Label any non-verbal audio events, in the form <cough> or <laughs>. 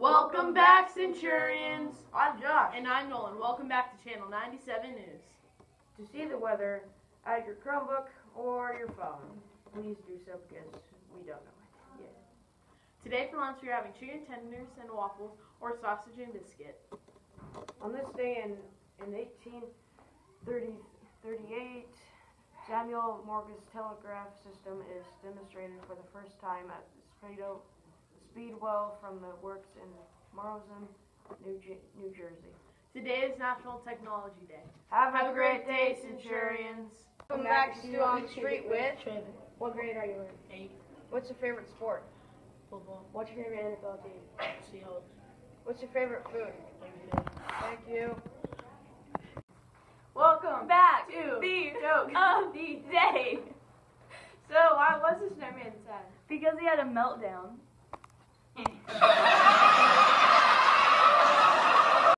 Welcome back, Centurions! I'm Josh. And I'm Nolan. Welcome back to Channel 97 News. To see the weather at your Chromebook or your phone, please do so because we don't know it yet. Today for lunch we're having chicken tenders and waffles or sausage and biscuit. On this day in, in 1838, Samuel Morgan's telegraph system is demonstrated for the first time at Speedo, Speedwell from the works in Morrison, New, J- New Jersey. Today is National Technology Day. Have, a great day, Centurions. Welcome back to Stu on the Street with. What grade are you in? Eight. What's your favorite sport? Football. What's your favorite NFL team? Seahawks. What's your favorite food? Thank you. Welcome back to the joke of the day. <laughs> So, why was the snowman sad? Because he had a meltdown. Okay. <laughs>